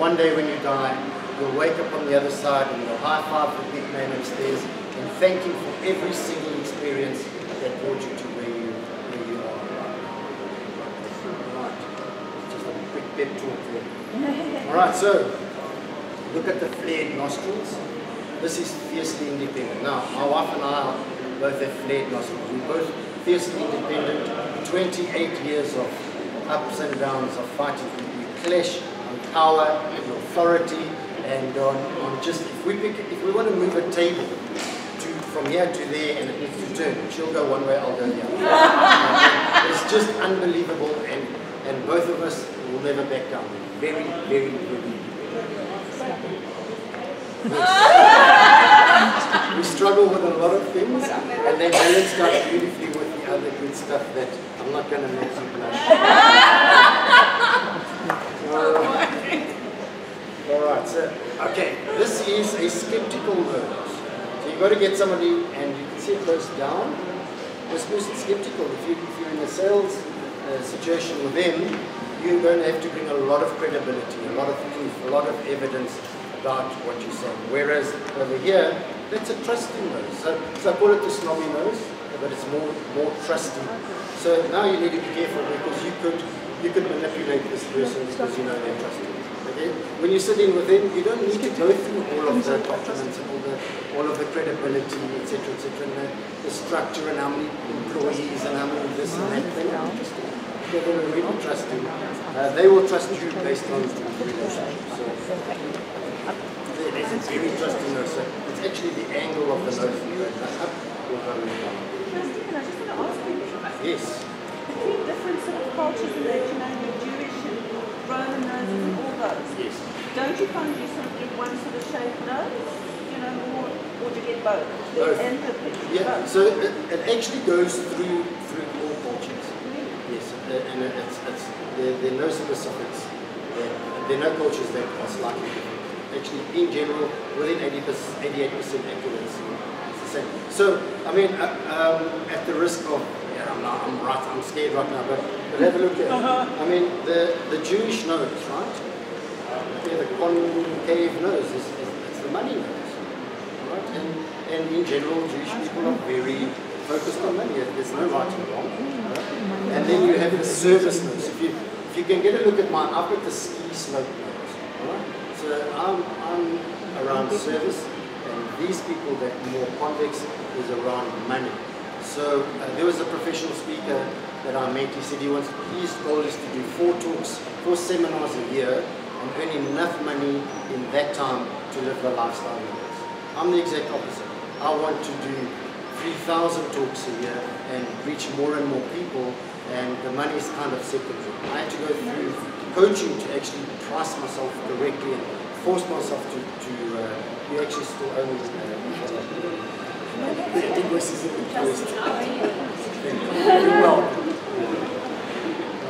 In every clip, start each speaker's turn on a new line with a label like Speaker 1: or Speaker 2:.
Speaker 1: one day when you die, you'll wake up on the other side and you'll high five the big man upstairs and thank him for every single experience that brought you to where you, where you are right. Just a quick pep talk there. All right, so look at the flared nostrils. This is fiercely independent. Now, my wife and I both have flared nostrils. We're both fiercely independent. 28 years of ups and downs of fighting. We clash power and authority and on, on just if we pick, if we want to move a table to from here to there and it needs to turn, she'll go one way, I'll go the other. it's just unbelievable and and both of us will never back down. Very, very, very. Yes. we struggle with a lot of things and they balance out beautifully with the other good stuff that I'm not going to make you blush. All okay, this is a skeptical nose. So you've got to get somebody, and you can see it goes down. This person's skeptical. If, you, you're in a sales uh, situation with them, you're going to have to bring a lot of credibility, a lot of proof, a lot of evidence about what you're saying. Whereas over here, that's a trusting nose. So, so I call it the snobby nose, but it's more more trusting. So now you need to be careful because you could you could manipulate this person because you know they're trusting. Okay? When you're sitting with them, you don't need to go through all of the documents and all the all of the credibility, etc., etc., and the, the structure and how many employees and how many this and that. They're not interested. They're going to really trust you. Uh, they will trust you based on the relationship. So there's a very trusting nose. So it's actually the angle of the nose going up or going down.
Speaker 2: Stephen, I just want to ask you,
Speaker 1: Yes.
Speaker 2: between different sort of cultures and that, you know, your Jewish and Roman noses those,
Speaker 1: Yes.
Speaker 2: don't you find you get one sort of shaped nose, you know, more, or do you get both?
Speaker 1: Both.
Speaker 2: And the picture,
Speaker 1: Yeah,
Speaker 2: both?
Speaker 1: so it, it actually goes through through all cultures. Yes, uh, and it's, it's there, there are no specifics. There, there are no cultures that are slightly different. Actually, in general, within 80 88% accuracy, it's the same. So, I mean, uh, um, at the risk of, yeah, I'm, not, I'm right, I'm scared right now, but, but have a look at I mean, the, the Jewish nose, right? Yeah, the concave nose is, is it's the money nose, right? And, and in general, Jewish people are very focused on money. There's no right and wrong. Right? And then you have the service nose. If you if you can get a look at mine, I've got the ski slope nose. Right? So I'm I'm around service, and these people that more convex is around money. So uh, there was a professional speaker that I met. He said he wants his goal is to do four talks, four seminars a year, and earn enough money in that time to live the lifestyle he lives. I'm the exact opposite. I want to do 3,000 talks a year and reach more and more people, and the money is kind of secondary. I had to go through coaching to actually price myself correctly and force myself to, to uh, you actually still own uh, the invoices in the. Very well.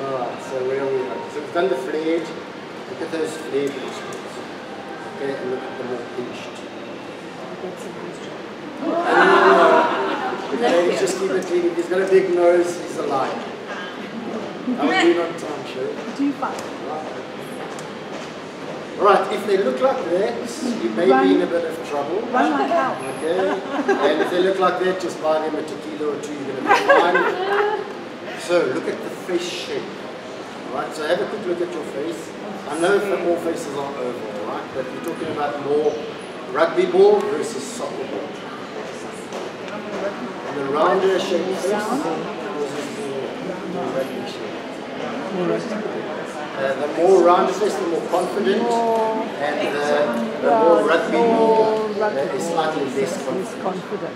Speaker 1: Alright, so where are we at? So we've done the flared. Look at those flared nostrils. Okay, and look at the more pinched. Okay, just keep it clean. If he's got a big nose, he's a liar. I will do not time show.
Speaker 2: Two five.
Speaker 1: right, if they look like that, you may be in a bit of trouble.
Speaker 2: Run like hell.
Speaker 1: Okay? And if they look like that, just buy them a tequila or two, you're going to be fine. So look at the face shape. Alright, so have a quick look at your face. I know that all faces are oval, right? But we're talking about more rugby ball versus soccer ball. And the rounder shape face rugby shape. Uh, the more round face, the more confident, and the, the more rugby ball uh, is slightly less confident.